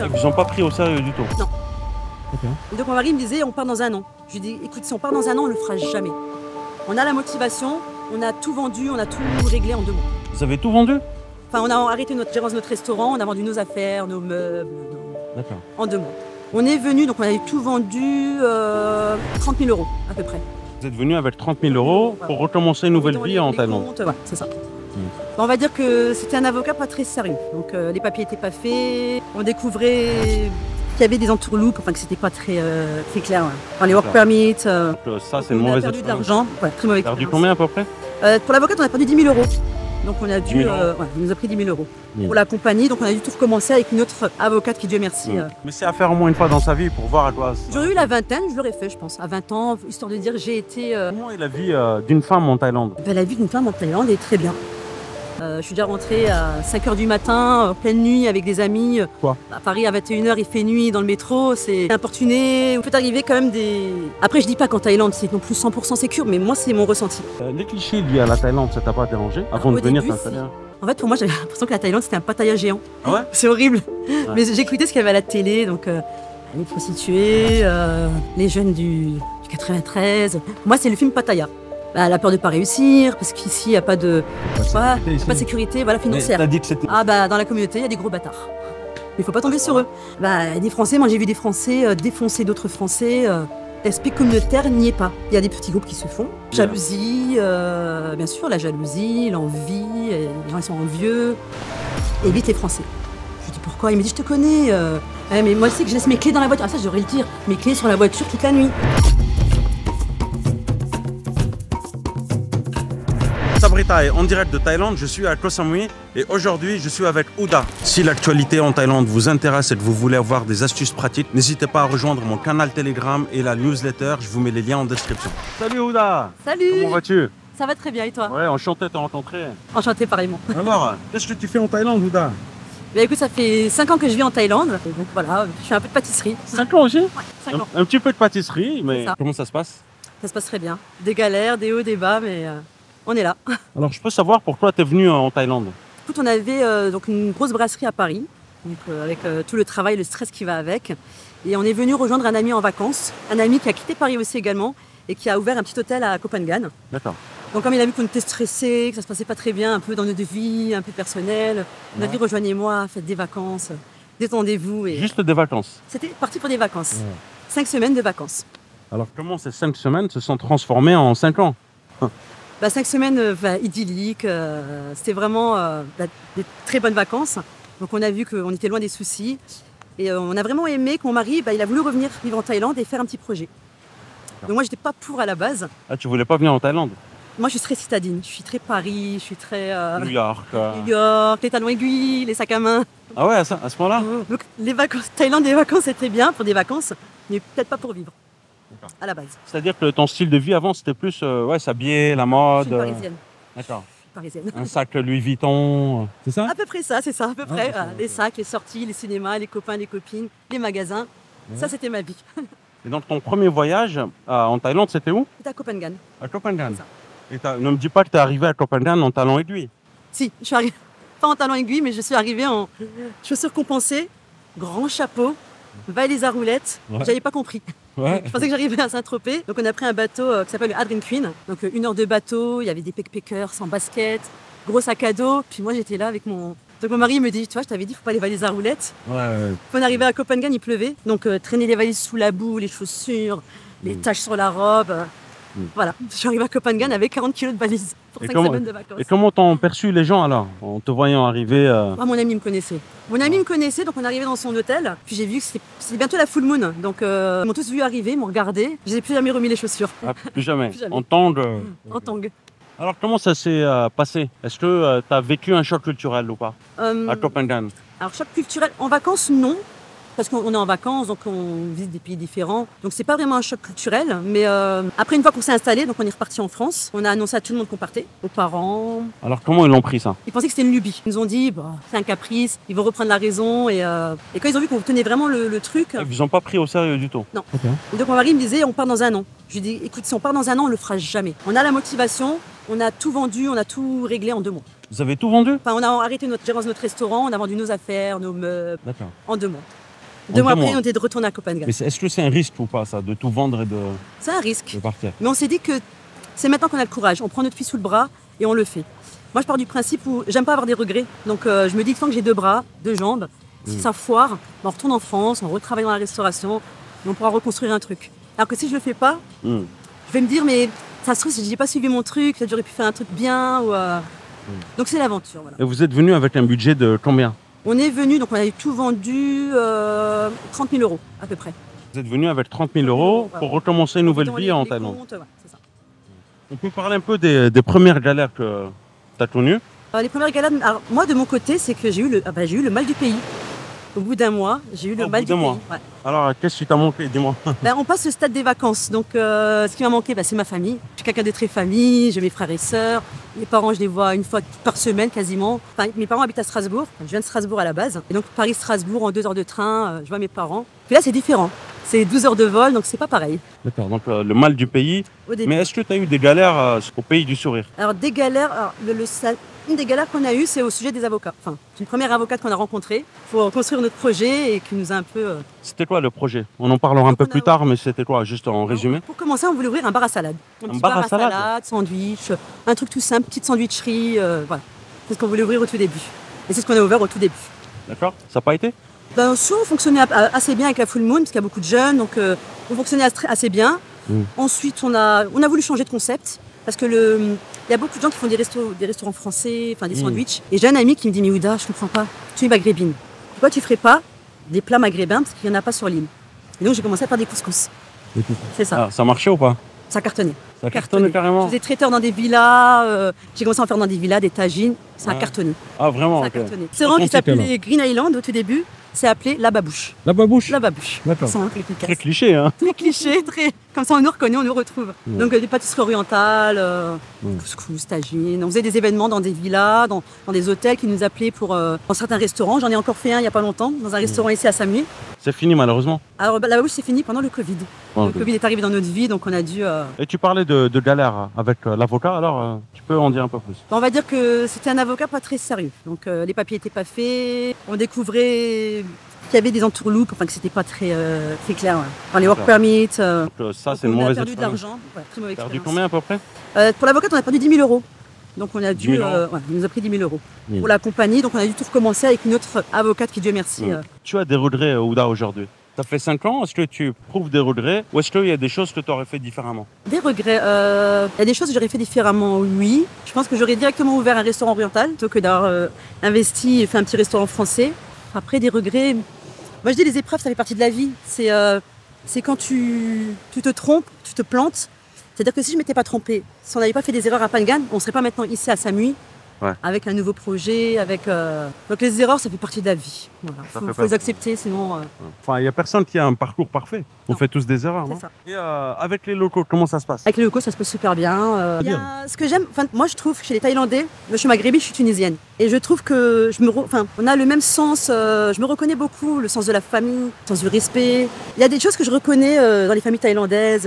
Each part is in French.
marque. Ils vous ont pas pris au sérieux du tout Non. Donc mon mari me disait, on part dans un an. Je lui dis, écoute, si on part dans un an, on le fera jamais. On a la motivation, on a tout vendu, on a tout réglé en deux mois. Vous avez tout vendu? Enfin, on a arrêté notre gérance de notre restaurant, on a vendu nos affaires, nos meubles, nos- D'accord. en deux mois. On est venu, donc on avait tout vendu euh, 30 000 euros à peu près. Vous êtes venu avec 30 000 euros pour recommencer une nouvelle vie en comptes, ouais, c'est ça. On va dire que c'était un avocat pas très sérieux. Donc euh, les papiers n'étaient pas faits. On découvrait qu'il y avait des entourloupes, enfin que c'était pas très, euh, très clair. ouais. Dans les work permits, euh, Donc, ça, c'est une on a mauvaise perdu de l'argent. Ouais, très mauvaise Perdu combien à peu près? Euh, Pour l'avocat, on a perdu 10 000 euros. Donc on a 10 dû, 000 euros. euh, ouais, il nous a pris 10 000 euros. Mm. Pour la compagnie, donc on a dû tout recommencer avec une autre avocate qui, Dieu merci. euh, Mais c'est à faire au moins une fois dans sa vie pour voir à quoi. J'aurais eu la vingtaine, je l'aurais fait, je pense. À 20 ans, histoire de dire j'ai été. euh, Comment est la vie euh, d'une femme en Thaïlande? Ben, la vie d'une femme en Thaïlande est très bien. Euh, je suis déjà rentrée à 5h du matin, en pleine nuit, avec des amis. Quoi À Paris, à 21h, il fait nuit dans le métro, c'est importuné. Il peut arriver quand même des... Après, je dis pas qu'en Thaïlande, c'est non plus 100% sécure, mais moi, c'est mon ressenti. Euh, Les clichés liés à la Thaïlande, ça t'a pas dérangé avant au de venir t'installer En fait, pour moi, j'avais l'impression que la Thaïlande, c'était un Pattaya géant. Ah ouais C'est horrible. Mais j'écoutais ce qu'il y avait à la télé, donc euh, les prostituées, euh, les jeunes du, du 93. Moi, c'est le film Pattaya. Bah, la peur de pas réussir, parce qu'ici, il n'y a pas de, voilà, pas de sécurité voilà, financière. Dit que. Ah bah dans la communauté, il y a des gros bâtards. Mais il faut pas tomber sur eux. Bah des Français, moi j'ai vu des Français euh, défoncer d'autres Français. euh, L'aspect communautaire n'y est pas. Il y a des petits groupes qui se font. Jalousie, euh, bien sûr, la jalousie, l'envie, les gens ils sont envieux. Évite les Français. Je lui dis pourquoi? Il me dit je te connais. euh. Mais moi je sais que je laisse mes clés dans la voiture. Ah ça je devrais le dire. Mes clés sur la voiture toute la nuit. Est en direct de Thaïlande, je suis à Koh Samui et aujourd'hui je suis avec Ouda. Si l'actualité en Thaïlande vous intéresse et que vous voulez avoir des astuces pratiques, n'hésitez pas à rejoindre mon canal Telegram et la newsletter, je vous mets les liens en description. Salut Ouda Salut Comment vas-tu? Ça va très bien et toi? Ouais, enchanté de te rencontrer. Enchanté pareillement. Alors, qu'est-ce que tu fais en Thaïlande Ouda? Bah écoute, ça fait 5 ans que je vis en Thaïlande. Donc voilà, je fais un peu de pâtisserie. 5 ans aussi? Ouais, 5 ans. un, un petit peu de pâtisserie, mais ça. comment ça se passe? Ça se passe très bien. Des galères, des hauts, des bas, mais euh, on est là. Alors je peux savoir pourquoi tu es venu en Thaïlande Écoute, on avait euh, donc une grosse brasserie à Paris, donc, euh, avec euh, tout le travail, le stress qui va avec. Et on est venu rejoindre un ami en vacances, un ami qui a quitté Paris aussi également et qui a ouvert un petit hôtel à Copenhague. D'accord. Donc comme il a vu qu'on était stressé, que ça se passait pas très bien, un peu dans notre vie, un peu personnel, on a dit rejoignez-moi, faites des vacances, détendez-vous. Et Juste des vacances. c'était parti pour des vacances. Ouais. Cinq semaines de vacances. Alors comment ces 5 semaines se sont transformées en 5 ans? Bah, cinq semaines euh, bah, idylliques, euh, c'était vraiment euh, des très bonnes vacances. Donc on a vu qu'on était loin des soucis. Et euh, on a vraiment aimé que mon mari, bah, il a voulu revenir vivre en Thaïlande et faire un petit projet. Donc moi, j'étais pas pour à la base. Ah, tu voulais pas venir en Thaïlande? Moi, je suis très citadine. Je suis très Paris, je suis très euh, New York. euh. New York, les talons aiguilles, les sacs à main. Ah ouais, à ce moment-là? Donc les vacances, Thaïlande, les vacances, c'était bien pour des vacances, mais peut-être pas pour vivre. À la base. C'est-à-dire que ton style de vie avant, c'était plus euh, ouais, s'habiller, la Je mode. suis euh, parisienne. D'accord. parisienne. Un sac Louis Vuitton. euh, C'est ça? À peu près ça, c'est ça, à peu près. d'accord, Voilà, Les sacs, les sorties, les cinémas, les copains, les copines, les magasins. Ça, c'était ma vie. Et donc ton premier voyage euh, en Thaïlande, c'était où? C'était à Copenhague. À Copenhague. C'est ça. Et ne me dis pas que tu es arrivé à Copenhague en talons aiguilles. Si, je suis arrivée, pas en talons aiguilles, mais je suis arrivée en chaussures compensées, grand chapeau, valise à roulettes. Ouais. J'avais pas compris. Ouais. Je pensais que j'arrivais à Saint-Tropez. Donc, on a pris un bateau euh, qui s'appelle le Adrian Queen. Donc, euh, une heure de bateau, il y avait des backpackers sans basket, gros sac à dos. Puis moi, j'étais là avec mon. Donc, mon mari me dit Tu vois, je t'avais dit, faut pas les valises à roulettes. Ouais, ouais. Quand on arrivait à Copenhague, il pleuvait. Donc, euh, traîner les valises sous la boue, les chaussures, les Mm. taches sur la robe. Euh, Mm. Voilà. Je suis arrivée à Copenhague avec 40 kilos de valises pour Et 5 comment- semaines de vacances. Et comment t'ont perçu les gens alors En te voyant arriver euh, Ah, mon ami me connaissait. Mon ami me connaissait, donc on est arrivé dans son hôtel. Puis j'ai vu que c'était bientôt la full moon. Donc euh, ils m'ont tous vu arriver, ils m'ont regardé. Je n'ai plus jamais remis les chaussures ah, plus jamais. Plus jamais. En temps de... en tang. Alors comment ça s'est euh, passé? Est-ce que tu as vécu un choc culturel ou pas? Euh, à Copenhague alors choc culturel, en vacances non. Parce qu'on est en vacances, donc on visite des pays différents. Donc c'est pas vraiment un choc culturel. Mais euh, après, une fois qu'on s'est installé, donc on est reparti en France. On a annoncé à tout le monde qu'on partait, aux parents. Alors comment ils l'ont pris ça? Ils pensaient que c'était une lubie. Ils nous ont dit, bah, c'est un caprice, ils vont reprendre la raison. Et, euh, et quand ils ont vu qu'on tenait vraiment le, le truc, Ils vous ont pas pris au sérieux du tout? Non. Et donc mon mari me disait on part dans un an. Je lui dis écoute si on part dans un an on le fera jamais. On a la motivation, on a tout vendu, on a tout réglé en deux mois. Vous avez tout vendu? Enfin, on a arrêté notre gérance de notre restaurant, on a vendu nos affaires, nos meubles D'accord. en deux mois. Deux mois après, mois. on était de retourner à Copenhague. Mais est-ce que c'est un risque ou pas, ça, de tout vendre et de, C'est un risque. de partir Mais on s'est dit que c'est maintenant qu'on a le courage. On prend notre fille sous le bras et on le fait. Moi, je pars du principe où j'aime pas avoir des regrets. Donc, euh, je me dis que tant que j'ai deux bras, deux jambes, si Mm. ça foire, ben, on retourne en France, on retravaille dans la restauration et on pourra reconstruire un truc. Alors que si je le fais pas, Hmm. je vais me dire, mais ça se trouve, si j'ai pas suivi mon truc, peut-être j'aurais pu faire un truc bien. Ou, euh, Donc, c'est l'aventure. Voilà. Et vous êtes venu avec un budget de combien? On est venu, donc on avait tout vendu euh, 30 000 euros à peu près. Vous êtes venu avec 30 000 euros pour recommencer une nouvelle vie en Thaïlande. ouais. On peut parler un peu des, des premières galères que tu as connues? Euh, les premières alors moi de mon côté, c'est que j'ai eu, le, ah bah, j'ai eu le mal du pays. Au bout d'un mois, j'ai eu le Au mal bout du d'un pays. mois. ouais. Alors, qu'est-ce qui t'a manqué? Dis-moi. Ben, on passe le stade des vacances. Donc, euh, ce qui m'a manqué, ben, c'est ma famille. Je suis quelqu'un de très famille, j'ai mes frères et sœurs. Les parents, je les vois une fois par semaine quasiment. Enfin, mes parents habitent à Strasbourg. Je viens de Strasbourg à la base. Et donc, Paris-Strasbourg, en deux heures de train, euh, je vois mes parents. Puis là, c'est différent. C'est 12 heures de vol, donc c'est pas pareil D'accord, donc euh, le mal du pays. au début. Mais est-ce que tu as eu des galères euh, au pays du sourire? Alors, des galères, alors, le- le sa- une des galères qu'on a eues, c'est au sujet des avocats. Enfin, c'est une première avocate qu'on a rencontrée pour construire notre projet et qui nous a un peu. euh, C'était quoi le projet? On en parlera un peu a- plus tard, mais c'était quoi Juste en résumé? Pour commencer, on voulait ouvrir un bar à salade. Un, petit bar à salade sandwich, un truc tout simple, petite sandwicherie. euh, voilà. C'est ce qu'on voulait ouvrir au tout début. Et c'est ce qu'on a ouvert au tout début. D'accord Ça n'a pas été? Ben, soit on fonctionnait assez bien avec la Full Moon, parce qu'il y a beaucoup de jeunes, donc euh, on fonctionnait as- assez bien. Mm. Ensuite, on a, on a voulu changer de concept, parce que le, il y a beaucoup de gens qui font des, restos, des restaurants français, enfin des Mm. sandwichs. Et j'ai un ami qui me dit, mais Ouda, je comprends pas, tu es maghrébine. Pourquoi tu ferais pas des plats maghrébins, parce qu'il n'y en a pas sur l'île? Et donc j'ai commencé à faire des couscous. C'est ça, Ah, Ça marchait ou pas? Ça cartonnait. Ça cartonnait Je carrément faisais traiteur dans des villas, euh, j'ai commencé à en faire dans des villas, des tagines, ça a Ouais. cartonné. Ah, vraiment Ça a ok. cartonné. C'est vraiment qui s'appelait Green Island au tout début, c'est appelé la babouche. La babouche La babouche. D'accord. Sans plus efficace. Très cliché, hein Très cliché, très. Comme ça, on nous reconnaît, on nous retrouve. Donc, euh, des pâtisseries orientales, euh, Mm. couscous, tagines. On faisait des événements dans des villas, dans, dans des hôtels qui nous appelaient pour. euh, dans certains restaurants. J'en ai encore fait un il n'y a pas longtemps, dans un restaurant ici à Samui. C'est fini malheureusement. Alors, bah, la babouche, c'est fini pendant le Covid. Le. Covid est arrivé dans notre vie, donc on a dû. euh, Et tu parlais de, de galères avec euh, l'avocat, alors euh, tu peux en dire un peu plus On va dire que c'était un avocat pas très sérieux. Donc euh, les papiers n'étaient pas faits. On découvrait qu'il y avait des entourloupes, enfin que c'était pas très, euh, très clair. ouais. Enfin, les work permits. euh, Donc, euh, ça, c'est une on a mauvaise perdu de l'argent. Ouais, très mauvaise Perdu combien à peu près? Euh, Pour l'avocat, on a perdu 10 000 euros. Donc on a 10 dû, 000 euros. euh, ouais, il nous a pris 10 000 euros. Pour la compagnie, donc on a dû tout recommencer avec une autre avocate qui, Dieu merci, euh, Tu as des regrets, Ouda, aujourd'hui Ça fait 5 ans, est-ce que tu prouves des regrets ou est-ce qu'il y a des choses que tu aurais fait différemment? Des regrets. euh, Il y a des choses que j'aurais fait différemment, oui. Je pense que j'aurais directement ouvert un restaurant oriental plutôt que d'avoir investi et fait un petit restaurant français. Après, des regrets. Moi, je dis les épreuves, ça fait partie de la vie. C'est euh, c'est quand tu, tu te trompes, tu te plantes. C'est-à-dire que si je ne m'étais pas trompée, si on n'avait pas fait des erreurs à Pangan, on ne serait pas maintenant ici à Samui. Ouais. Avec un nouveau projet, avec. euh, Donc les erreurs, ça fait partie de la vie. Voilà. Ça Faut, les accepter, sinon. euh, Enfin, il n'y a personne qui a un parcours parfait. On Non. fait tous des erreurs, non ça. Et euh, avec les locaux, comment ça se passe? Avec les locaux, ça se passe super bien. Euh, il y a- ce que j'aime, enfin, moi je trouve que chez les Thaïlandais, je suis maghrébine, je suis tunisienne. Et je trouve que je me, re- enfin, on a le même sens, euh, je me reconnais beaucoup, le sens de la famille, le sens du respect. Il y a des choses que je reconnais euh, dans les familles thaïlandaises.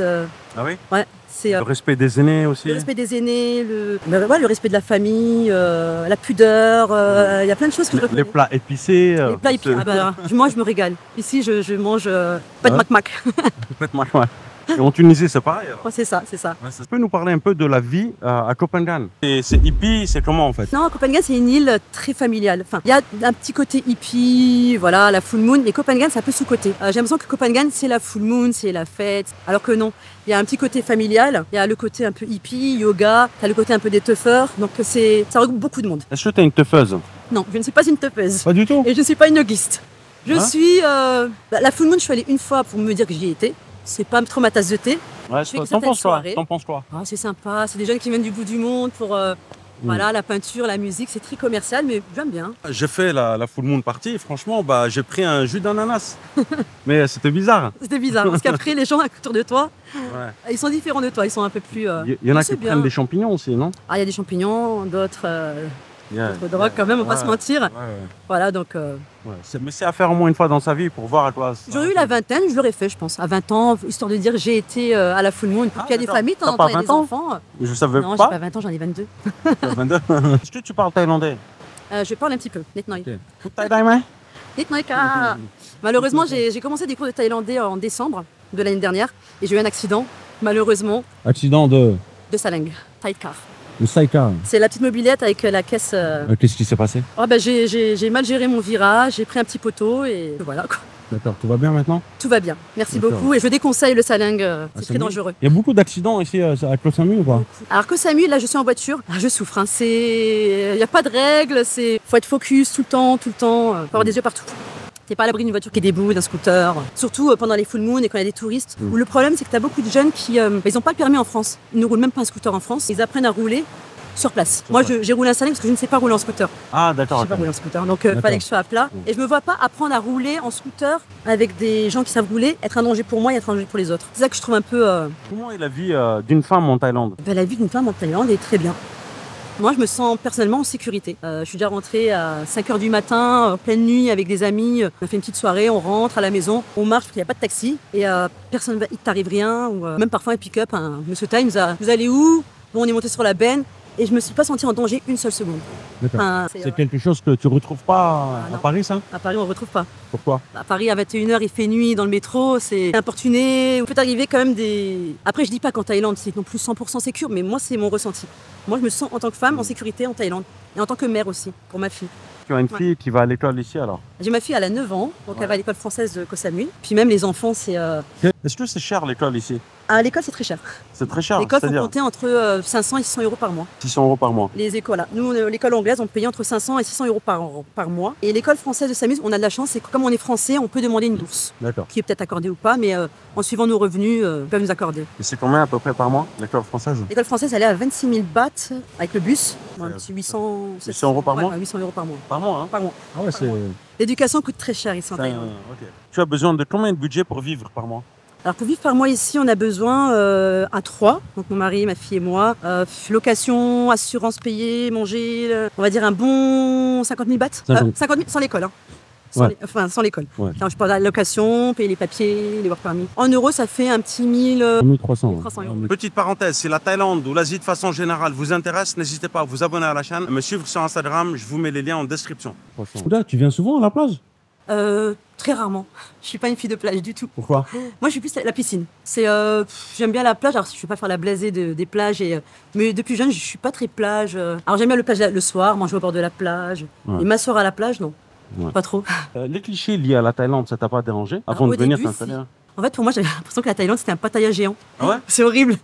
Euh, Ah oui ouais, c'est euh, Le respect des aînés aussi le respect des aînés, le, ouais, le respect de la famille, euh, la pudeur. euh, Il y a plein de choses que je Les, reconnais. les plats épicés. euh, Les plats épicés. Ah ben, je- moi, je me régale. Ici, je, je mange euh, pas de mac-mac. complètement, ouais. Et en Tunisie, c'est pareil. Ouais, c'est ça, c'est ça. Tu peux nous parler un peu de la vie euh, à Copenhague? C'est hippie, c'est comment en fait? Non, Copenhague, c'est une île très familiale. Enfin, il y a un petit côté hippie, voilà, la full moon, mais Copenhague, c'est un peu sous-côté. Euh, J'ai l'impression que Copenhague, c'est la full moon, c'est la fête, alors que non. Il y a un petit côté familial, il y a le côté un peu hippie, yoga, il y a le côté un peu des toughers, donc c'est, ça regroupe beaucoup de monde. Est-ce que tu es une teufeuse? Non, je ne suis pas une teufeuse. Pas du tout? Et je ne suis pas une yogiste. Je Hein? suis... euh, bah, la full moon, je suis allée une fois pour me dire que j'y étais. C'est pas trop ma tasse de thé. Ouais, t'en penses quoi soirées. T'en penses quoi Ah, c'est sympa, c'est des jeunes qui viennent du bout du monde pour... euh, Mm. Voilà, la peinture, la musique, c'est très commercial, mais j'aime bien. J'ai fait la, la full moon party, franchement, bah, j'ai pris un jus d'ananas. Mais c'était bizarre. C'était bizarre, parce qu'après, les gens autour de toi, Ouais. ils sont différents de toi, ils sont un peu plus... euh, Il y, y en a qui bien. prennent des champignons aussi, non? Ah, il y a des champignons, d'autres... euh, Yeah. Trop de drogue quand même, on va pas se mentir. Ouais, ouais. Voilà, donc euh, mais c'est à faire au moins une fois dans sa vie pour voir à quoi. ça- j'aurais eu la vingtaine, je l'aurais fait, je pense. À 20 ans, histoire de dire j'ai été euh, à la full moon. Ah, Puis il y a des d'accord. familles, de temps T'as en pas temps, il y a des 20 ans enfants. Je savais Non, j'ai pas. pas 20 ans, j'en ai 22. Est-ce que tu parles thaïlandais Euh, je parle un petit peu, Netnoy. Thaï Netnoy ka. Malheureusement, j'ai commencé des cours de thaïlandais en décembre de l'année dernière et j'ai eu un accident, malheureusement, Accident de, de Salang, Thai car. De Saika. C'est la petite mobilette avec euh, la caisse. euh, Qu'est-ce qui s'est passé? Oh, bah, j'ai- mal géré mon virage, j'ai pris un petit poteau et voilà quoi. D'accord, tout va bien maintenant? Tout va bien. Merci beaucoup et je déconseille le Saling, euh, Ah, c'est très dangereux. Il y a beaucoup d'accidents ici euh, à Saint-Mu ou pas? Alors que Samuel, là je suis en voiture, ah, je souffre. hein. C'est, il n'y a pas de règles, c'est, faut être focus tout le temps, tout le temps. euh, Faut avoir des yeux partout. T'es pas à l'abri d'une voiture qui déboule, d'un scooter. Surtout euh, pendant les full moon et quand il y a des touristes. Mm. Où le problème c'est que t'as beaucoup de jeunes qui, euh, bah, ils n'ont pas le permis en France. Ils ne roulent même pas un scooter en France. Ils apprennent à rouler sur place. Sur Moi, j'ai roulé un Saling parce que je ne sais pas rouler en scooter. Ah, Je d'accord. sais pas rouler en scooter, donc D'accord. fallait que je sois à plat. Mm. Et je me vois pas apprendre à rouler en scooter avec des gens qui savent rouler, être un danger pour moi et être un danger pour les autres. C'est ça que je trouve un peu. euh, Comment est la vie euh, d'une femme en Thaïlande? Ben, la vie d'une femme en Thaïlande est très bien. Moi, je me sens personnellement en sécurité. Euh, je suis déjà rentrée à 5 h du matin, en pleine nuit, avec des amis. On a fait une petite soirée, on rentre à la maison, on marche parce qu'il n'y a pas de taxi et euh, personne il t'arrive rien. Euh, même parfois un pick-up, monsieur a Vous allez où? Bon, on est monté sur la benne et je me suis pas sentie en danger une seule seconde. Enfin, c'est, euh, quelque chose que tu retrouves pas Ah, à non. Paris, ça? À Paris, on ne retrouve pas. Pourquoi? À Paris, à 21h, il fait nuit dans le métro, c'est importuné. Il peut arriver quand même des. Après, je dis pas qu'en Thaïlande, c'est non plus 100% sécure, mais moi, c'est mon ressenti. Moi, je me sens en tant que femme en sécurité en Thaïlande. Et en tant que mère aussi, pour ma fille. Tu as une Ouais. fille qui va à l'école ici alors? J'ai ma fille, elle a 9 ans, donc Ouais. elle va à l'école française de Koh Samui. Puis même les enfants, c'est. euh, Est-ce que c'est cher l'école ici? À l'école, c'est très cher. C'est très cher, L'école, faut compter entre euh, 500 et 600 euros par mois. 600 euros par mois. Les écoles, là. Nous, est- l'école anglaise, on payait entre 500 et 600 euros par, par mois. Et l'école française de Samus, on a de la chance, c'est que comme on est français, on peut demander une bourse, D'accord. qui est peut-être accordée ou pas, mais euh, en suivant nos revenus, euh, ils peuvent nous accorder. Et c'est combien à peu près par mois l'école française? L'école française, elle est à 26 000 bahts avec le bus. Un petit 800, 800 euros par ouais, mois ouais, 800 euros par mois. Par mois, hein Par mois. Ah ouais, c'est. L'éducation coûte très cher ici en Thaïlande. ok. Tu as besoin de combien de budget pour vivre par mois? Alors pour vivre par mois ici, on a besoin euh, à trois, donc mon mari, ma fille et moi. Euh, location, assurance payée, manger, euh, on va dire un bon 50 000 bahts. 50. 50 000 sans l'école. Hein. Sans Ouais. les- enfin, sans l'école. Ouais. Je parle de la location, payer les papiers, les work permits. En euros, ça fait un petit 1000. euh, 1300. 1300 euros. Petite parenthèse, si la Thaïlande ou l'Asie de façon générale vous intéresse, n'hésitez pas à vous abonner à la chaîne, à me suivre sur Instagram, je vous mets les liens en description. Ouda, tu viens souvent à la plage? Euh, très rarement. Je suis pas une fille de plage du tout. Pourquoi? Moi, je suis plus la piscine. C'est, euh, j'aime bien la plage. Alors, je vais pas faire la blasée de- des plages, et, euh, mais depuis jeune, je suis pas très plage. Alors, j'aime bien le plage le soir, manger au bord de la plage. Ouais. Et m'asseoir à la plage, non, Ouais. pas trop. Euh, Les clichés liés à la Thaïlande, ça t'a pas dérangé? Avant de venir t'installer hein En fait, pour moi, j'avais l'impression que la Thaïlande c'était un Pattaya géant. Ah ouais? C'est horrible.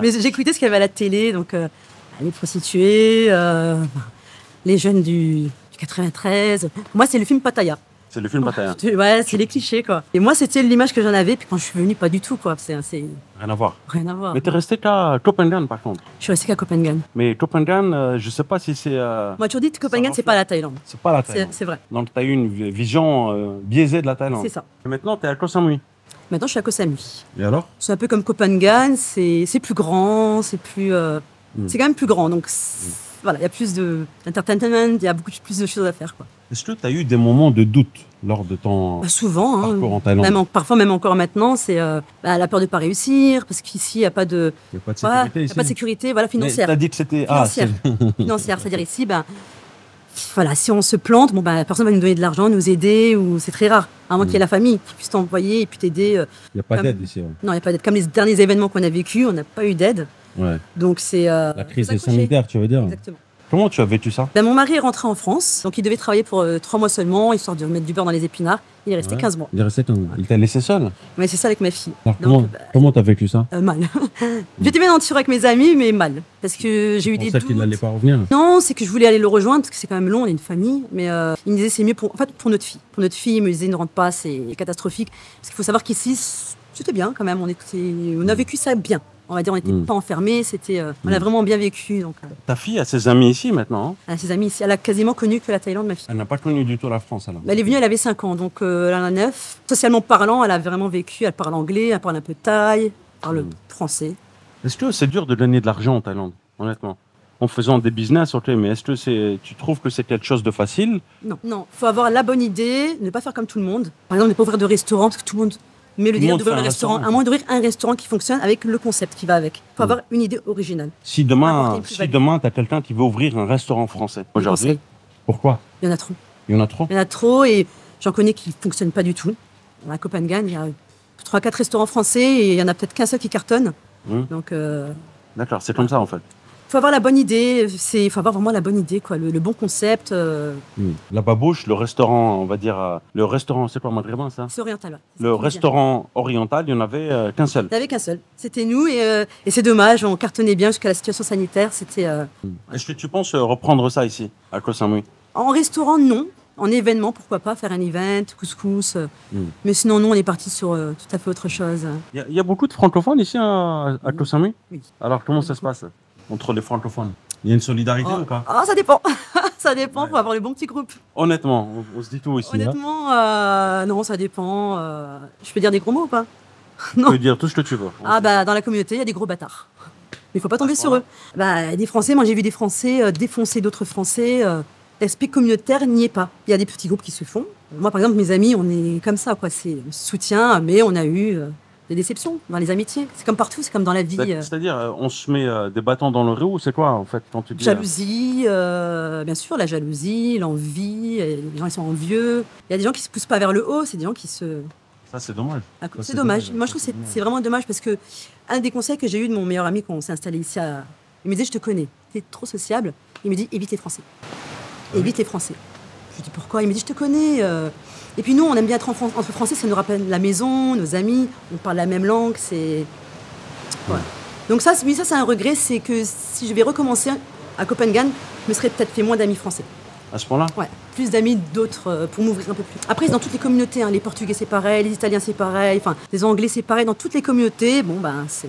Mais j'écoutais ce qu'il y avait à la télé, donc euh, les prostituées, euh, les jeunes du, du 93. Moi, c'est le film Pattaya. C'est le film Pattaya. Ouais, c'est les clichés, quoi. Et moi, c'était l'image que j'en avais. Puis quand je suis venue, pas du tout, quoi. C'est, c'est Rien à voir. rien à voir. Mais t'es resté qu'à Copenhague par contre. Je suis restée qu'à Copenhague. Mais Copenhague, euh, je sais pas si c'est. euh, Moi, tu dis que Copenhague, c'est pas la Thaïlande. c'est pas la Thaïlande. c'est vrai, Donc t'as eu une vi- vision euh, biaisée de la Thaïlande. c'est ça. Et maintenant t'es à Koh Samui. Maintenant, je suis à Koh Samui. Et alors? C'est un peu comme Copenhague, c'est, c'est plus grand, c'est plus. euh, Mm. C'est quand même plus grand. Donc, c'est- voilà, il y a plus de, d'entertainment, il y a beaucoup plus de choses à faire, quoi. Est-ce que tu as eu des moments de doute lors de ton Bah, souvent, hein. parcours en Thaïlande Même en- parfois, même encore maintenant, c'est euh, bah, la peur de ne pas réussir, parce qu'ici, il n'y a pas de, Il n'y a pas de voilà, sécurité il y a pas de sécurité voilà, financière. t'as dit que c'était. Ah, Financière. financière. C'est-à-dire ici, ben, voilà, si on se plante, bon, ben, personne ne va nous donner de l'argent, nous aider, ou c'est très rare. À moins qu'il y ait la famille qui puisse t'envoyer et puis t'aider. euh. il n'y a pas d'aide ici. ouais. Non, il n'y a pas d'aide. Comme les derniers événements qu'on a vécus, on n'a pas eu d'aide. Ouais. Donc c'est. euh, La crise s'accrocher. sanitaire, tu veux dire Exactement. Comment tu as vécu ça? Ben, mon mari est rentré en France, donc il devait travailler pour euh, trois mois seulement, histoire de mettre du beurre dans les épinards. Il est resté Ouais. 15 mois. Il est resté comme- Il t'a laissé seul? Mais c'est ça avec ma fille. Alors, Donc, comment bah, comment t'as vécu ça? euh, mal. J'étais bien entière avec mes amis, mais mal. Parce que j'ai eu des doutes. qu'il n'allait pas revenir Non, c'est que je voulais aller le rejoindre parce que c'est quand même long, on est une famille. Mais euh, il me disait c'est mieux pour, en fait, pour notre fille. Pour notre fille, il me disait ne rentre pas, c'est catastrophique. Parce qu'il faut savoir qu'ici, c'était bien quand même. On, était, on a vécu ça bien. On va dire, on n'était Mm. pas enfermés. C'était, euh, on a Mm. vraiment bien vécu. Donc, euh, Ta fille a ses amis ici maintenant. hein? Elle a ses amis ici, elle a quasiment connu que la Thaïlande, ma fille. Elle n'a pas connu du tout la France alors. Mais Elle est venue, elle avait 5 ans, donc euh, elle en a 9. Socialement parlant, elle a vraiment vécu. Elle parle anglais, elle parle un peu thaï, elle parle Mm. français. Est-ce que c'est dur de donner de l'argent en Thaïlande, honnêtement? En faisant des business, ok, mais est-ce que c'est, tu trouves que c'est quelque chose de facile? Non, non. faut avoir la bonne idée, ne pas faire comme tout le monde. Par exemple, ne pas ouvrir de restaurant, parce que tout le monde met le délire d'ouvrir un restaurant. restaurant. À moins d'ouvrir un restaurant qui fonctionne avec le concept qui va avec. faut Mm. avoir une idée originale. Si demain, si demain, tu as quelqu'un qui veut ouvrir un restaurant français aujourd'hui, pourquoi? Il y en a trop. Il y en a trop? Il y en a trop et j'en connais qui ne fonctionnent pas du tout. À Copenhague, il y a 3-4 restaurants français et il y en a peut-être qu'un seul qui cartonne. Donc, il D'accord, c'est comme ça en fait. Faut avoir la bonne idée. Il faut avoir vraiment la bonne idée, quoi, le, le bon concept. euh, La babouche, le restaurant, on va dire, euh, le restaurant, c'est quoi maghrébin ça? C'est oriental. C'est Le restaurant oriental, il n'y en avait euh, qu'un seul. Il n'y avait qu'un seul. C'était nous et, et c'est dommage, on cartonnait bien jusqu'à la situation sanitaire. C'était euh, Est-ce que tu penses reprendre ça ici, à Koh Samui? En restaurant non, en événement pourquoi pas faire un event, couscous. euh, Mm. Mais sinon non, on est parti sur euh, tout à fait autre chose. Il y, a- y beaucoup de francophones ici à, à Koh Samui? Oui. Alors comment ça se passe? Entre les francophones Il y a une solidarité Oh. ou pas Ah, ça dépend. ça dépend. Ouais. Faut avoir les bons petits groupes. Honnêtement, on, on se dit tout ici. hein. Honnêtement, euh, non, ça dépend. euh, je peux dire des gros mots ou pas? Tu peux dire tout ce que tu veux. Ah bah dans la communauté, il y a des gros bâtards. Mais il faut pas tomber ce sur eux. Bah des Français, moi j'ai vu des Français euh, défoncer d'autres Français. L'aspect communautaire n'y est pas. Il y a des petits groupes qui se font. Moi par exemple, mes amis, on est comme ça quoi. C'est soutient, mais on a eu des déceptions dans les amitiés. C'est comme partout, c'est comme dans la vie. euh, C'est-à-dire, euh, on se met euh, des bâtons dans le ou c'est quoi en fait quand tu dis Jalousie, euh, bien sûr, la jalousie, l'envie, les gens ils sont envieux. Il y a des gens qui se poussent pas vers le haut, c'est des gens qui se. Ça, c'est dommage. Ah, C'est dommage. dommage. Moi, je trouve que c'est- vraiment dommage parce que un des conseils que j'ai eu de mon meilleur ami quand on s'est installé ici, à... il me disait Je te connais, tu es trop sociable. Il me dit Évite les Français. Ah Évite les Français. Je lui dis Pourquoi? Il me dit Je te connais. euh. Et puis nous, on aime bien être en Fran- entre Français, ça nous rappelle la maison, nos amis, on parle la même langue. C'est. Voilà. Donc, ça, c'est- oui, ça, c'est un regret c'est que si je vais recommencer à Copenhague, je me serais peut-être fait moins d'amis français. À ce point-là? Ouais, plus d'amis d'autres euh, pour m'ouvrir un peu plus. Après, c'est dans toutes les communautés, hein, les Portugais c'est pareil, les Italiens c'est pareil, enfin, les Anglais c'est pareil, dans toutes les communautés, bon ben c'est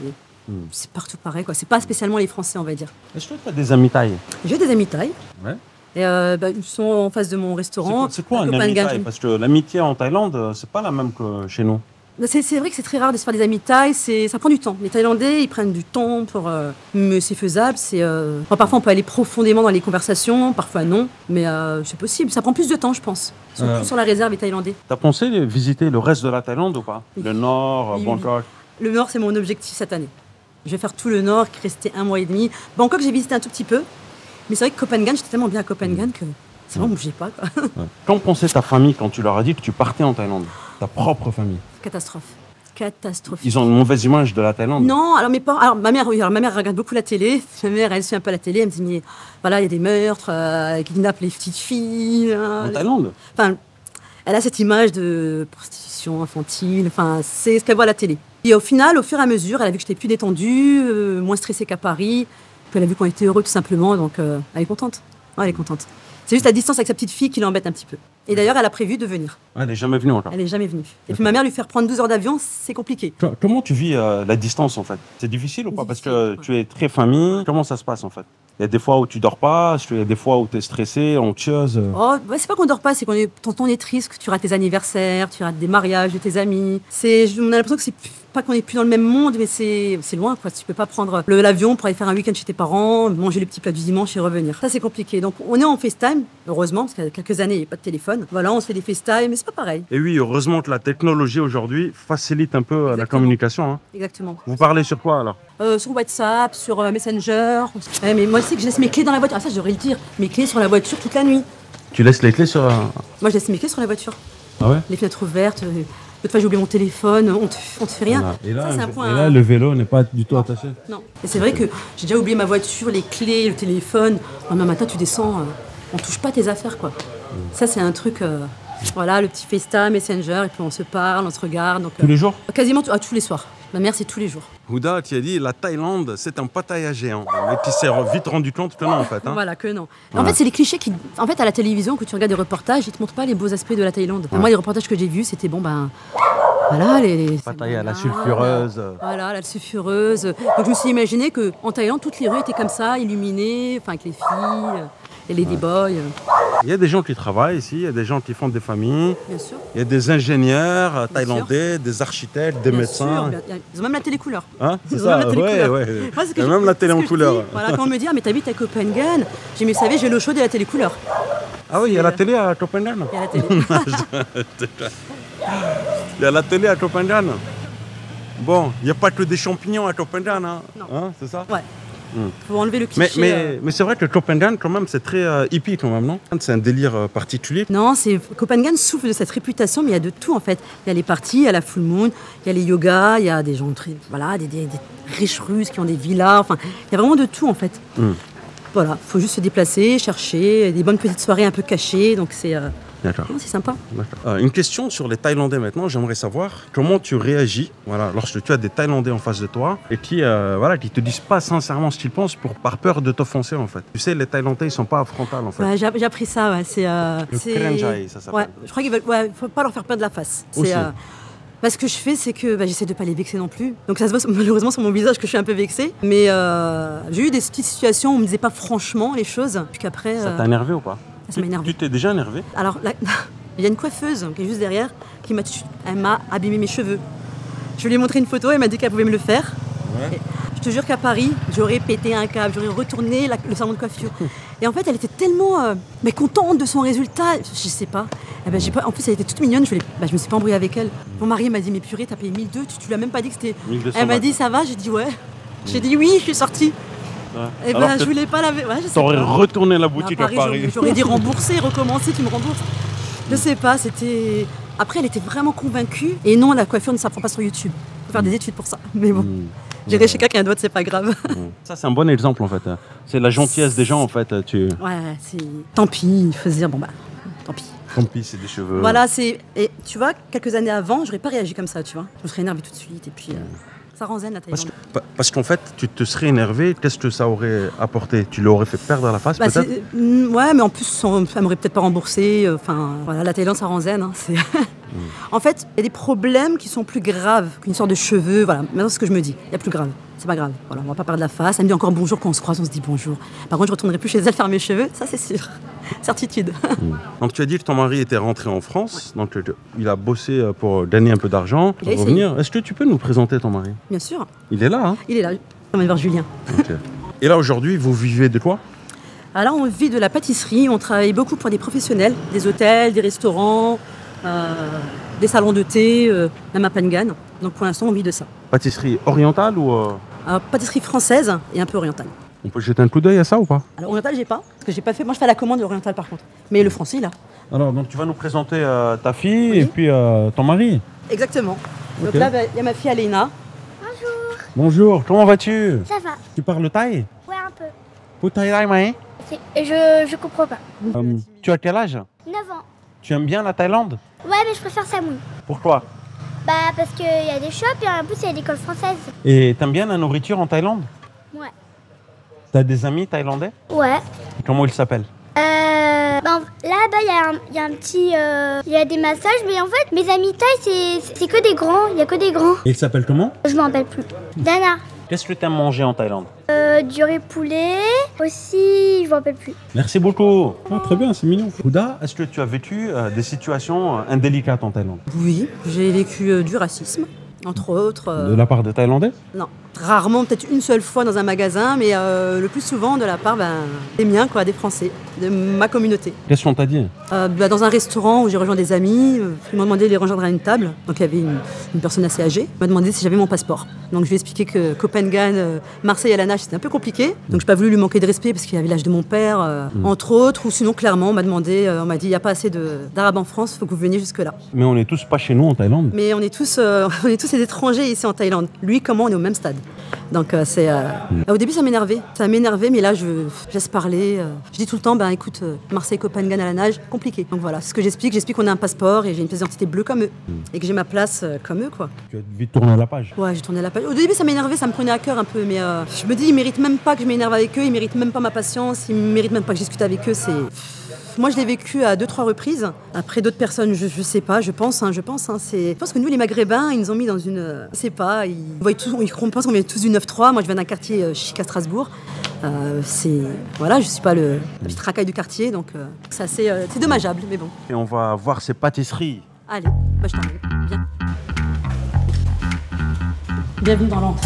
Hmm. c'est partout pareil quoi. C'est pas spécialement les Français on va dire. Est-ce que tu as des amis taille J'ai des amis thaï. Ouais. Et euh, bah, ils sont en face de mon restaurant. quoi, c'est quoi à un ami taille Parce que l'amitié en Thaïlande, euh, c'est pas la même que chez nous. C'est c'est vrai que c'est très rare de se faire des amis thaï, c'est ça prend du temps. Les Thaïlandais ils prennent du temps pour, euh, mais c'est faisable. C'est euh, enfin, parfois on peut aller profondément dans les conversations, parfois non, mais euh, c'est possible. Ça prend plus de temps je pense. Euh. plus sur la réserve les Thaïlandais. T'as pensé de visiter le reste de la Thaïlande ou pas? Oui. Le nord, Oui, oui, Bangkok? Le Nord, c'est mon objectif cette année. Je vais faire tout le Nord, rester un mois et demi. Bangkok, j'ai visité un tout petit peu. Mais c'est vrai que Copenhague, j'étais tellement bien à Copenhague que ça ne bougeait pas. Quoi. Qu'en pensait ta famille quand tu leur as dit que tu partais en Thaïlande? Ta propre famille? Catastrophe. Catastrophe. Ils ont une mauvaise image de la Thaïlande? Non, alors mes parents, alors ma mère, oui, alors ma mère regarde beaucoup la télé. Ma mère, elle suit un peu la télé. Elle me dit, mais voilà, il y a des meurtres, euh, kidnappent les petites filles. hein. En Thaïlande? Enfin, elle a cette image de prostitution infantile. Enfin, c'est ce qu'elle voit à la télé. Et au final, au fur et à mesure, elle a vu que j'étais plus détendue, euh, moins stressée qu'à Paris. Puis elle a vu qu'on était heureux tout simplement, donc euh, elle est contente. Ouais, elle est contente. C'est juste la distance avec sa petite fille qui l'embête un petit peu. Et d'ailleurs, elle a prévu de venir. Elle n'est jamais venue encore. Elle n'est jamais venue. Et puis ma mère lui faire prendre 12 heures d'avion, c'est compliqué. Co- Comment tu vis euh, la distance en fait? C'est difficile ou pas? Parce que tu es très famille. Comment ça se passe en fait? Il y a des fois où tu dors pas, qu'il y a des fois où tu es stressé, anxieuse. Oh, ouais, c'est pas qu'on dort pas, c'est qu'on est, quand on est triste, que tu rates tes anniversaires, tu rates des mariages de tes amis. C'est, on a l'impression que c'est pas qu'on est plus dans le même monde, mais c'est, c'est loin, quoi. Tu peux pas prendre le- l'avion pour aller faire un week-end chez tes parents, manger les petits plats du dimanche et revenir. Ça, c'est compliqué. Donc, on est en FaceTime, heureusement, parce qu'il y a quelques années, il n'y a pas de téléphone. Voilà, on se fait des FaceTime, mais c'est pas pareil. Et oui, heureusement que la technologie aujourd'hui facilite un peu euh, la communication. hein. Exactement. Vous parlez sur quoi alors? Euh, sur WhatsApp, sur euh, Messenger. Ouais, mais moi, sais que je laisse mes clés dans la voiture. Ah, ça, je devrais le dire. Mes clés sur la voiture toute la nuit. Tu laisses les clés sur. Moi, je laisse mes clés sur la voiture. Ah ouais? Les fenêtres ouvertes. Euh, L'autre fois, j'ai oublié mon téléphone. On te, on te fait rien. Voilà. Et là, Ça, c'est un et point, là, hein. le vélo n'est pas du tout attaché. Non. Et c'est vrai que j'ai déjà oublié ma voiture, les clés, le téléphone. Le lendemain matin, tu descends, euh, on touche pas tes affaires, quoi. Ça, c'est un truc. euh, voilà, le petit FaceTime, Messenger, et puis on se parle, on se regarde. Donc, Tous les jours? euh, quasiment ah, tous les soirs. Ma mère, c'est tous les jours. Houda, tu as dit la Thaïlande, c'est un pataille géant. Mais tu s'est vite rendu compte que non, en fait. hein. Voilà, que non. En fait, c'est les clichés qui. En fait, à la télévision, quand tu regardes des reportages, ils te montrent pas les beaux aspects de la Thaïlande. Moi, les reportages que j'ai vus, c'était bon, ben. Voilà, les. à la sulfureuse. Voilà, la sulfureuse. Donc, je me suis imaginé qu'en Thaïlande, toutes les rues étaient comme ça, illuminées, enfin, avec les filles. Les ladyboys, euh, Il y a des gens qui travaillent ici, il y a des gens qui font des familles, bien sûr. il y a des ingénieurs euh, Bien thaïlandais, des architectes, des Bien médecins. sûr, Ils ont même la télé couleur. Hein, Ils ont ça, même la télé ouais, couleur. ouais. Moi, même la télé en couleur. Voilà, quand on me dit, ah, mais t'habites à Copenhague, j'ai mais vous savez, j'ai le show de la télé couleur. Ah oui, il y a la euh, télé à Copenhague. Il y a la télé. Il y a la télé à Copenhague. Bon, il n'y a pas que des champignons à Copenhague, hein, Non. Hein, c'est ça? Ouais. Hmm. Faut enlever le cliché. mais, euh. mais c'est vrai que Copenhague, quand même, c'est très euh, hippie, quand même, non? C'est un délire euh, particulier. Non, c'est Copenhague souffre de cette réputation, mais il y a de tout en fait. Il y a les parties, il y a la full moon, il y a les yogas, il y a des gens très, voilà, des, des- des riches russes qui ont des villas. Enfin, il y a vraiment de tout en fait. Mm. Voilà, faut juste se déplacer, chercher des bonnes petites soirées un peu cachées, donc c'est D'accord. c'est sympa. Euh, une question sur les Thaïlandais maintenant. J'aimerais savoir comment tu réagis voilà, lorsque tu as des Thaïlandais en face de toi et qui euh, voilà, qui te disent pas sincèrement ce qu'ils pensent pour, par peur de t'offenser en fait. Tu sais, les Thaïlandais ils sont pas frontales en fait. Ouais, j'ai j'ai appris ça, ouais, c'est. euh, Le c'est- Krenjai, ça s'appelle. Ouais, je crois qu'il veulent, ouais, faut pas leur faire perdre la face. Aussi. C'est. euh, bah, ce que je fais, c'est que bah, j'essaie de pas les vexer non plus. Donc ça se voit malheureusement sur mon visage que je suis un peu vexée. Mais euh, j'ai eu des petites situations où on me disait pas franchement les choses. Puis qu'après, Ça t'a énervé ou pas? Ça m'a énervé. Tu t'es déjà énervé Alors, là, il y a une coiffeuse qui est juste derrière qui m'a, elle m'a abîmé mes cheveux. Je lui ai montré une photo, elle m'a dit qu'elle pouvait me le faire. Ouais. Je te jure qu'à Paris, j'aurais pété un câble, j'aurais retourné la- le salon de coiffure. Et en fait, elle était tellement euh, mais contente de son résultat, je sais pas. Eh ben, pas. En plus, elle était toute mignonne, je, bah, je me suis pas embrouillée avec elle. Mon mari m'a dit Mais purée, t'as payé 1002, tu, tu lui as même pas dit que c'était. 1200 Elle m'a dit Ça va? J'ai dit Ouais. J'ai dit Oui, je suis sortie. Ouais. Et ben, Alors que je voulais pas la. Ouais, T'aurais retourné la boutique Paris, à Paris. j'aurais- J'aurais dit rembourser, recommencer, tu me rembourses. Je sais pas, c'était. Après, elle était vraiment convaincue. Et non, la coiffure ne s'apprend pas sur YouTube. Faut faire des études pour ça. Mais bon, Mm. j'irai chez quelqu'un d'autre, c'est pas grave. Ça, c'est un bon exemple en fait. C'est la gentillesse des gens en fait. Tu... Ouais, c'est. Tant pis, il faut se dire, bon bah, tant pis. Tant pis, c'est des cheveux. Voilà, c'est. Et tu vois, quelques années avant, j'aurais pas réagi comme ça, tu vois. Je me serais énervée tout de suite. Et puis, euh, ça rend zen la Parce Thaïlande. parce qu'en fait, tu te serais énervé, qu'est-ce que ça aurait apporté? Tu l'aurais fait perdre à la face Bah, peut-être? mm, ouais, mais en plus, ça m'aurait peut-être pas remboursé. euh, Enfin, voilà, la Thaïlande, ça rend zen. hein, c'est- en fait, il y a des problèmes qui sont plus graves qu'une sorte de cheveux. Voilà, maintenant, c'est ce que je me dis. Il y a plus grave. C'est pas grave. Voilà, on va pas perdre la face. Elle me dit encore bonjour quand on se croise, on se dit bonjour. Par contre, je retournerai plus chez elle faire mes cheveux. Ça, c'est sûr. Certitude. Donc tu as dit que ton mari était rentré en France, donc euh, il a bossé euh, pour gagner un peu d'argent, pour revenir. Est-ce que tu peux nous présenter ton mari? Bien sûr. Il est là, hein? Il est là. On va voir Julien. Et là aujourd'hui, vous vivez de quoi? Alors là, on vit de la pâtisserie. On travaille beaucoup pour des professionnels, des hôtels, des restaurants, euh, des salons de thé, euh, même à Pangan. Donc pour l'instant, on vit de ça. Pâtisserie orientale ou euh, Alors, pâtisserie française et un peu orientale. On peut jeter un coup d'œil à ça ou pas? Alors oriental, j'ai pas, parce que j'ai pas fait. Moi, je fais la commande de l'oriental par contre. Mais le français, là. Alors donc tu vas nous présenter euh, ta fille Oui. et puis euh, ton mari. Exactement. Donc Ok. là, bah, il y a ma fille Alena. Bonjour, comment vas-tu? Ça va, Tu parles thaï? Ouais un peu. Vous thaï thaï, mai? C'est- et Je, je comprends pas. Euh, Tu as quel âge? 9 ans. Tu aimes bien la Thaïlande? Ouais, mais je préfère Samui. Pourquoi? Bah, parce qu'il y a des shops et en plus, il y a l'école française. Et t'aimes bien la nourriture en Thaïlande? Ouais. T'as des amis thaïlandais Ouais. Comment ils s'appellent Euh, bah, là-bas, il y, a un- il y a un petit. euh, Il y a des massages, mais en fait, mes amis taille, c'est c'est que des grands. Il y a que des grands. Ils s'appellent comment Je m'en rappelle plus. Dana. Qu'est-ce que t'aimes manger en Thaïlande Euh, du riz poulet. Aussi, je m'en rappelle plus. Merci beaucoup. Ah, très bien, c'est mignon. Ouda, est-ce que tu as vécu euh, des situations euh, indélicates en Thaïlande? Oui, j'ai vécu euh, du racisme, entre autres. euh, De la part des Thaïlandais? Non, rarement, peut-être une seule fois dans un magasin, mais euh, le plus souvent de la part ben, des miens, quoi, des Français, de ma communauté. Qu'est-ce qu'on t'a dit? Euh, bah, dans un restaurant où j'ai rejoint des amis, euh, ils m'ont demandé de les rejoindre à une table. Donc il y avait une, une personne assez âgée, m'a demandé si j'avais mon passeport. Donc je lui ai expliqué que Copenhague, Marseille à la nage, c'était un peu compliqué. Donc j'ai pas voulu lui manquer de respect parce qu'il avait l'âge de mon père, euh, entre autres. Ou sinon clairement, on m'a demandé, on m'a dit, il n'y a pas assez d'arabes en France, il faut que vous veniez jusque là. Mais on est tous pas chez nous en Thaïlande. Mais on est tous, on est tous des étrangers ici en Thaïlande. Lui, comment on est au même stade? Donc euh, c'est. euh, Au début, ça m'énervait. Ça m'énervait, mais là, je laisse parler. euh, je dis tout le temps, ben écoute, Marseille, Copenhague à la nage, compliqué. Donc voilà, c'est ce que j'explique. J'explique qu'on a un passeport et j'ai une pièce d'identité bleue comme eux. Et que j'ai ma place comme eux, quoi. Tu as vite tourné la page. Ouais, j'ai tourné la page. Au début, ça m'énervait, ça me prenait à cœur un peu. Mais je me dis, ils méritent même pas que je m'énerve avec eux. Ils méritent même pas ma patience. Ils méritent même pas que je discute avec eux. C'est. Moi, je l'ai vécu à deux, trois reprises. Après, d'autres personnes, je, je sais pas, je pense, hein, je pense. hein. Je pense que nous, les Maghrébins, ils nous ont mis dans une. euh, Je sais pas, ils, voient tous, ils pensent qu'on vient tous du 9-3. Moi, je viens d'un quartier euh, chic à Strasbourg. Euh, c'est. Voilà, je suis pas le, la petite racaille du quartier, donc euh, c'est assez. euh, c'est dommageable, mais bon. Et on va voir ces pâtisseries. Allez, bah, je t'en prie. Viens. Bienvenue dans l'antre.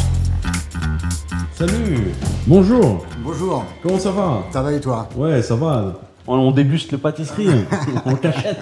Salut Bonjour Bonjour, Comment ça va? Ça va et toi? Ouais, ça va. On, on déguste les pâtisseries en cachette.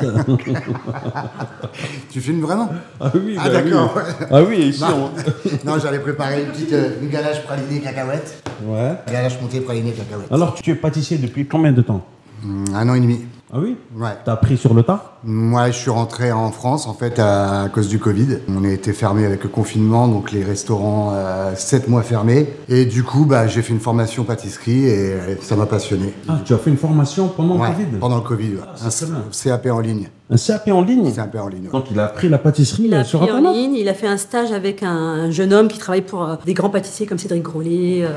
Tu filmes vraiment? Ah oui, Ah bah d'accord. oui. Ah oui, ici Non, on... non j'allais préparer une petite euh, une ganache pralinée cacahuète. Ouais. Ganache montée pralinée cacahuète. Alors, tu es pâtissier depuis combien de temps? Hum, Un an et demi. Ah oui Ouais. T'as appris sur le tas Moi, je suis rentré en France en fait à, cause du Covid. On a été fermé avec le confinement, donc les restaurants euh, 7 mois fermés. Et du coup, bah, j'ai fait une formation pâtisserie et euh, ça m'a passionné. Ah, tu as fait une formation pendant Ouais, le Covid pendant le Covid. ouais. Ah, c'est un. CAP en ligne. Un CAP en ligne CAP en ligne. ouais. Donc, il a appris la pâtisserie Il a euh, sur appris en Internet ligne, il a fait un stage avec un, un jeune homme qui travaille pour euh, des grands pâtissiers comme Cédric Grolet, euh,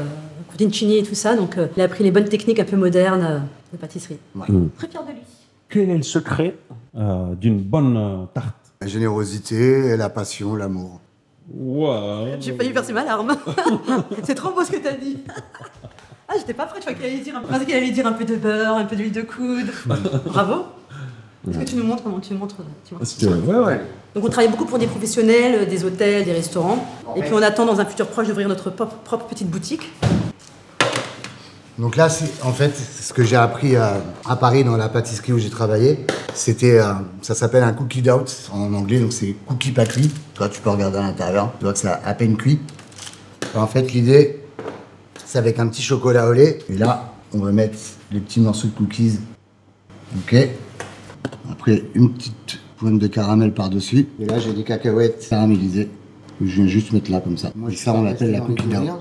Coutincini et tout ça. Donc euh, il a appris les bonnes techniques un peu modernes euh, de pâtisserie. Mm. Très fier de lui. Quel est le secret euh, d'une bonne euh, tarte? La générosité, la passion, l'amour. Ouais. J'ai failli verser ma larme. C'est trop beau ce que tu as dit. Ah, j'étais pas prête, je croyais qu'il allait dire, un- je pensais qu'il allait dire un peu de beurre, un peu d'huile de coude. Bravo. Est-ce que tu nous montres comment tu montres, tu montres Ouais, ouais. Donc on travaille beaucoup pour des professionnels, euh, des hôtels, des restaurants. Et puis on attend dans un futur proche d'ouvrir notre propre petite boutique. Donc là, c'est en fait ce que j'ai appris à, à Paris dans la pâtisserie où j'ai travaillé. C'était, euh, ça s'appelle un cookie dough en anglais, donc c'est cookie pas cuit. Toi, tu peux regarder à l'intérieur, tu vois que c'est à peine cuit. En fait, l'idée, c'est avec un petit chocolat au lait. Et là, on va mettre les petits morceaux de cookies. Ok. Après, une petite pointe de caramel par-dessus. Et là, j'ai des cacahuètes caramélisées. Je viens juste mettre là comme ça. Et ça, on l'appelle la cookie dough.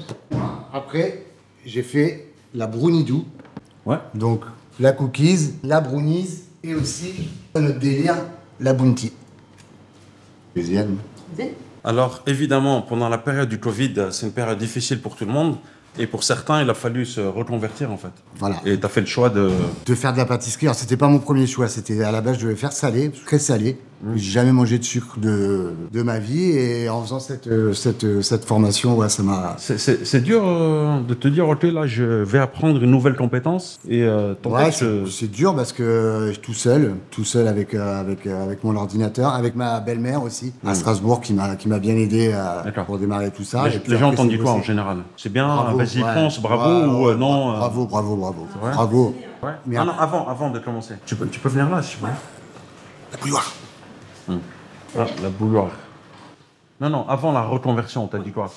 Après, j'ai fait la brownie doux. Ouais. Donc, la cookies, la brownies et aussi, notre délire, la bounty. Deuxième. Alors, évidemment, pendant la période du Covid, c'est une période difficile pour tout le monde. Et pour certains, il a fallu se reconvertir, en fait. Voilà. Et tu as fait le choix de... De faire de la pâtisserie, alors c'était pas mon premier choix, c'était à la base je devais faire salé, très salé. J'ai jamais mangé de sucre de, de ma vie et en faisant cette, euh, cette, euh, cette formation, ouais, ça m'a. C'est- C'est c'est dur euh, de te dire, ok, là, je vais apprendre une nouvelle compétence. Et euh, ton Ouais, c'est dur parce que je suis tout seul, tout seul avec, euh, avec, avec mon ordinateur, avec ma belle-mère aussi, à Strasbourg, qui m'a qui m'a bien aidé D'accord. pour démarrer tout ça. les, Et puis les gens c'est dit quoi en général? C'est bien, Bravo, vas-y, ouais. fonce, bravo, Ouais, ou euh, non euh, Bravo, bravo, bravo. Bravo. Mais Ah non, avant, avant de commencer. Tu peux, tu peux venir là, si tu veux. La bouilloire. Ah, la bouilloire. Non, non, avant la reconversion, t'as dit quoi?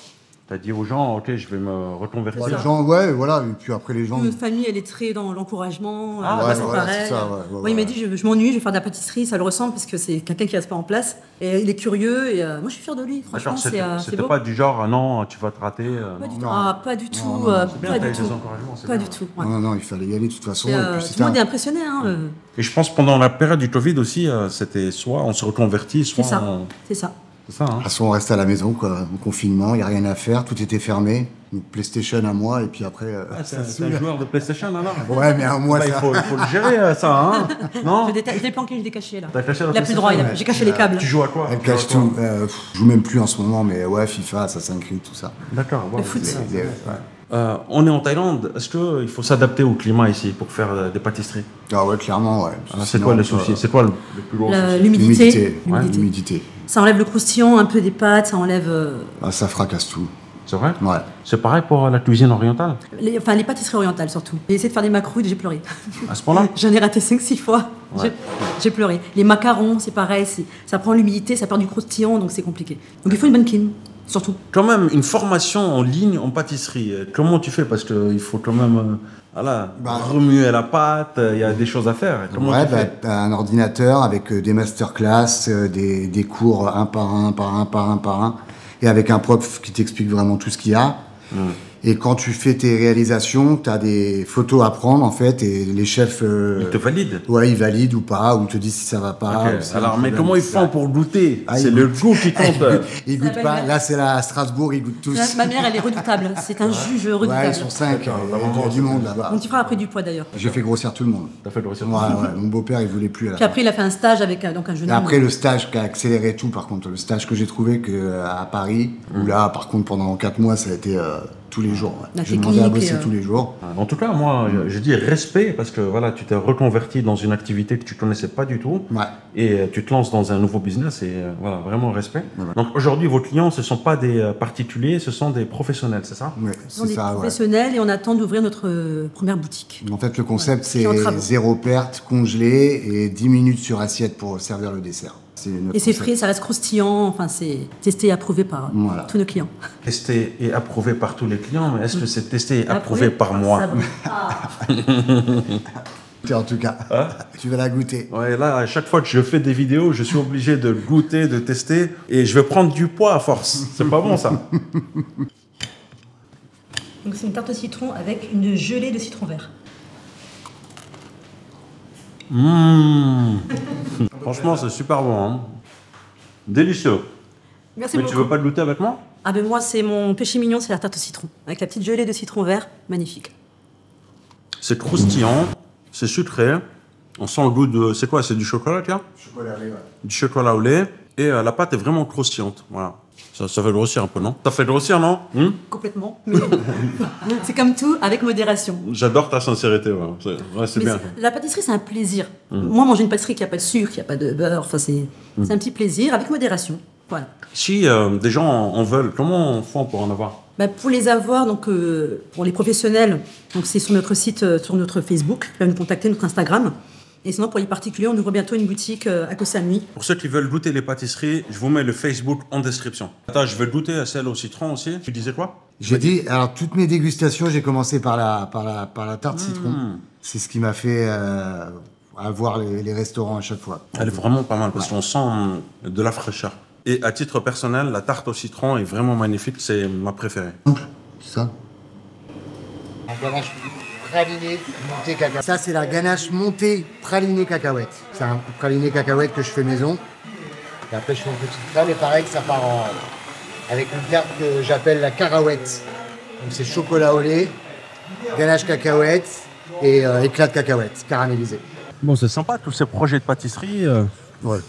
T'as dit aux gens, ok, je vais me reconvertir. Les gens, ouais, voilà. Et puis après, les gens. Notre famille, elle est très dans l'encouragement. Ah, euh, ouais, voilà, pareil. ça, ouais, ouais, il m'a dit je, je m'ennuie, je vais faire de la pâtisserie, ça le ressemble parce que c'est quelqu'un qui reste pas en place. Et il est curieux et euh, moi, je suis fière de lui. Franchement, c'est c'était euh, c'est c'était pas du genre, ah non, tu vas te rater. euh, Pas non. du. Non. Ah, pas du tout. Non, euh, bien, pas du tout. des encouragements, c'est Pas du tout. Non, non, il fallait y aller de toute façon. Et, et euh, puis tout le monde est impressionné. Hein, euh, Et je pense pendant la période du Covid aussi, euh, c'était soit on se reconvertit, soit C'est ça. c'est ça. C'est ça, hein De toute façon, on restait à la maison, quoi, au confinement, il n'y a rien à faire, tout était fermé. Donc, PlayStation à moi, et puis après. euh, Ah, ça c'est un joueur de PlayStation, alors? Ouais, mais un mois, Bah, il, faut, il faut le gérer, euh, ça, hein Non Je l'ai planqué, je l'ai caché là. T'as caché la Il plus le droit, il a- PlayStation, j'ai caché les câbles. Tu joues à quoi? Elle à cache tout. Euh, pff, je joue même plus en ce moment, mais ouais, FIFA, Assassin's Creed, tout ça. D'accord, wow, foot. Euh, on est en Thaïlande, est-ce qu'il faut s'adapter au climat ici pour faire euh, des pâtisseries? Ah ouais, clairement, ouais. Ah, C'est quoi le euh, souci? C'est quoi le, le plus gros souci? L'humidité. L'humidité. Ouais. Ça enlève le croustillant un peu des pâtes, ça enlève euh, Ah, ça fracasse tout. C'est vrai? Ouais. C'est pareil pour euh, la cuisine orientale? Les, enfin, les pâtisseries orientales surtout. J'ai essayé de faire des macrouilles, j'ai pleuré. À ce point-là? J'en ai raté 5-6 fois. Ouais. J'ai- pleuré. Les macarons, c'est pareil. Ça prend l'humidité, ça perd du croustillant, donc c'est compliqué. Donc il faut une bonne clim, surtout. Quand même, une formation en ligne en pâtisserie, euh, comment tu fais? Parce qu'il faut quand même euh, voilà, Bah, remuer la pâte, euh, il y a des choses à faire. Comment ouais, tu bah, fais? un ordinateur avec euh, des masterclass, euh, des, des cours un par un, par un, par un, par un, et avec un prof qui t'explique vraiment tout ce qu'il y a. Et quand tu fais tes réalisations, tu as des photos à prendre en fait, et les chefs, euh, Ils te valident. ouais, ils valident ou pas, ou te disent si ça va pas. Alors, mais problème, comment ils font pour goûter Ah, C'est le goût qui compte. Ils goûtent pas. Là, c'est la à Strasbourg, ils goûtent tous. Ma mère, elle est redoutable. C'est un juge redoutable. Ouais, ils sont cinq. Il y a du monde là-bas. Mon petit frère a pris du poids d'ailleurs. J'ai fait grossir tout le monde. T'as fait le recevoir. Ouais, ouais, mon beau-père, il voulait plus à la Puis après, il a fait un stage avec un, donc un jeune Et homme. après, le stage qui a accéléré tout, par contre, le stage que j'ai trouvé que, euh, à Paris, où là, par contre, pendant 4 mois, ça a été euh, tous les jours. ouais. J'ai demandé à bosser euh, tous les jours. En tout cas, moi, je dis respect parce que voilà, tu t'es reconverti dans une activité que tu connaissais pas du tout Ouais. et euh, tu te lances dans un nouveau business et euh, voilà, vraiment respect. Donc aujourd'hui, vos clients, ce sont pas des particuliers, ce sont des professionnels, c'est ça? C'est des ça, ouais. professionnels et on attend d'ouvrir notre première boutique. En fait, le concept, c'est zéro perte, congelé et 10 minutes sur assiette pour servir le dessert. Et c'est frais, ça reste croustillant. Enfin, c'est testé et approuvé par Voilà. tous nos clients. Testé et approuvé par tous les clients, mais est-ce que c'est testé et approuvé Approuvé par moi? Ça va. En tout cas, Hein? tu vas la goûter. Ouais, là, à chaque fois que je fais des vidéos, je suis obligé de goûter, de tester, et je vais prendre du poids à force. C'est pas bon ça. Donc c'est une tarte au citron avec une gelée de citron vert. Mmh. Franchement, c'est super bon. hein. Délicieux. Merci Mais beaucoup. tu veux pas le goûter avec moi? Ah ben moi, c'est mon péché mignon, c'est la tarte au citron. Avec la petite gelée de citron vert, magnifique. C'est croustillant, c'est sucré. On sent le goût de. C'est quoi? C'est du chocolat, tiens? Du chocolat au lait. Et euh, la pâte est vraiment croustillante. Voilà. Ça, ça fait grossir un peu, non Ça fait grossir, non Hmm Complètement. Mais c'est comme tout, avec modération. J'adore ta sincérité. Ouais, c'est ouais, bien. La pâtisserie, c'est un plaisir. Moi, manger une pâtisserie qui n'a pas de sucre, qui n'a pas de beurre, enfin, c'est c'est un petit plaisir avec modération. Voilà. Si euh, des gens en veulent, comment on fait pour en avoir? Bah, pour les avoir, donc euh, pour les professionnels, donc c'est sur notre site, euh, sur notre Facebook, ils peuvent nous contacter, notre Instagram. Et sinon, pour les particuliers, on ouvre bientôt une boutique euh, à Koh Samui. Pour ceux qui veulent goûter les pâtisseries, je vous mets le Facebook en description. Attends, je vais goûter à celle au citron aussi. Tu disais quoi? J'ai dit, alors toutes mes dégustations, j'ai commencé par la, par la, par la tarte citron. C'est ce qui m'a fait euh, avoir les, les restaurants à chaque fois. Elle est vraiment pas mal parce qu'on sent hum, de la fraîcheur. Et à titre personnel, la tarte au citron est vraiment magnifique. C'est ma préférée. C'est ça Un ganache praliné monté cacahuète. Ça, c'est la ganache montée praliné cacahuète. C'est un praliné cacahuète que je fais maison. Et après, je fais une petite crème et pareil, que ça part en... avec une tarte que j'appelle la carawette. Donc, c'est chocolat au lait, ganache cacahuète et euh, éclat de cacahuète caramélisé. Bon, c'est sympa tous ces projets de pâtisserie. euh. Ouais.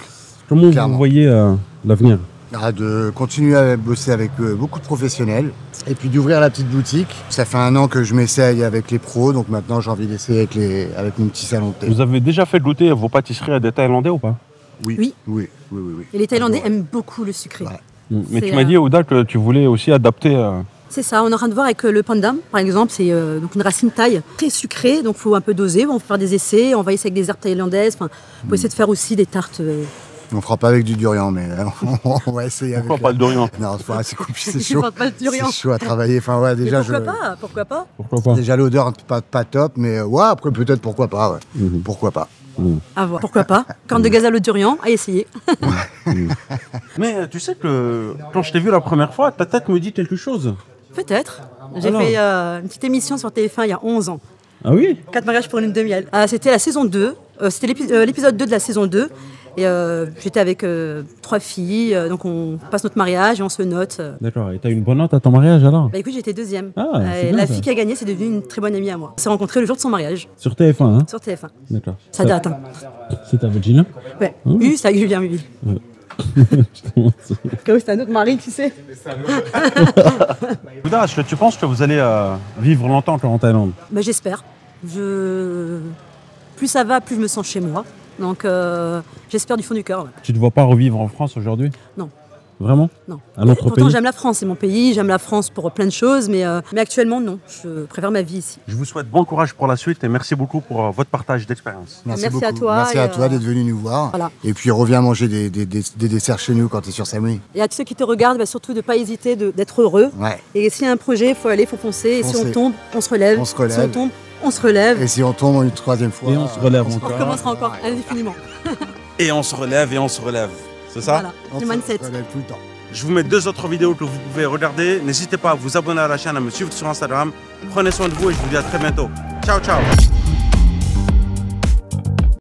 Comment Clairement. vous voyez euh, l'avenir? Ah, de continuer à bosser avec euh, beaucoup de professionnels et puis d'ouvrir la petite boutique. Ça fait un an que je m'essaye avec les pros, donc maintenant j'ai envie d'essayer avec, les... avec mon petit salon de thé. Vous avez déjà fait goûter vos pâtisseries à des Thaïlandais ou pas? Oui. Oui, oui, oui, oui. Et les Thaïlandais aiment beaucoup le sucré. Ouais. Mais tu m'as euh, dit, Ouda, que tu voulais aussi adapter. euh, C'est ça, on est en train de voir avec euh, le pandam, par exemple, c'est euh, donc une racine thaï très sucrée, donc il faut un peu doser, on va faire des essais, on va essayer avec des herbes thaïlandaises, enfin, on peut essayer de faire aussi des tartes. On fera pas avec du durian, mais euh, on va essayer avec. Pourquoi pas le dorian Non, c'est compliqué, c'est Je chaud. pas le durian. C'est chaud à travailler. Enfin ouais, mais déjà pourquoi je. pas Pourquoi pas Pourquoi pas Déjà l'odeur pas, pas top, mais euh, ouais après peut-être pourquoi pas. Ouais. Mhm. Pourquoi pas. À voir. Pourquoi pas Corne de gazelle au durian, à essayer. Mais euh, tu sais que quand je t'ai vu la première fois, ta tête me dit quelque chose. Peut-être. J'ai Alors fait euh, une petite émission sur TF1 il y a 11 ans. Ah oui? Quatre mariages pour une lune de miel. Ah, c'était la saison 2. euh, c'était l'épi- euh, l'épisode 2 de la saison 2. Et euh, j'étais avec euh, trois filles. euh, donc on passe notre mariage et on se note. euh. D'accord. Et t'as une bonne note à ton mariage alors? Bah écoute, j'étais deuxième. Ah, Euh, c'est bien, la ça. fille qui a gagné, c'est devenue une très bonne amie à moi. On s'est rencontrés le jour de son mariage Sur TF1, hein? Sur TF1. D'accord. Ça date. Hein. C'est ta Virginia Ouais. Mmh. Oui, c'est avec Julien Mubil. Comme c'est un autre mari, tu sais. Est-ce que tu penses que vous allez euh, vivre longtemps encore en Thaïlande Bah, J'espère. Je... Plus ça va, plus je me sens chez moi. Donc euh, j'espère du fond du cœur. ouais. Tu ne te vois pas revivre en France aujourd'hui? Non. Vraiment? Non. Un autre Pourtant pays? j'aime la France, c'est mon pays, j'aime la France pour plein de choses, mais, euh, mais actuellement non. Je préfère ma vie ici. Je vous souhaite bon courage pour la suite et merci beaucoup pour euh, votre partage d'expérience. Merci à beaucoup. toi Merci à toi d'être venu nous voir. voilà. Et puis reviens manger des, des- des- des desserts chez nous quand tu es sur Samui. Et à tous ceux qui te regardent, bah, surtout de ne pas hésiter d'être heureux. Ouais. Et s'il y a un projet, il faut aller, il faut foncer. Et si on tombe, on se relève. On se relève. Si on tombe, on se relève. Et si on tombe une troisième fois. Et on se relève on On encore. recommencera encore indéfiniment. Et on se relève et on se relève. C'est ça Voilà, on le se mindset. relève tout le temps. Je vous mets deux autres vidéos que vous pouvez regarder. N'hésitez pas à vous abonner à la chaîne, à me suivre sur Instagram. Prenez soin de vous et je vous dis à très bientôt. Ciao, ciao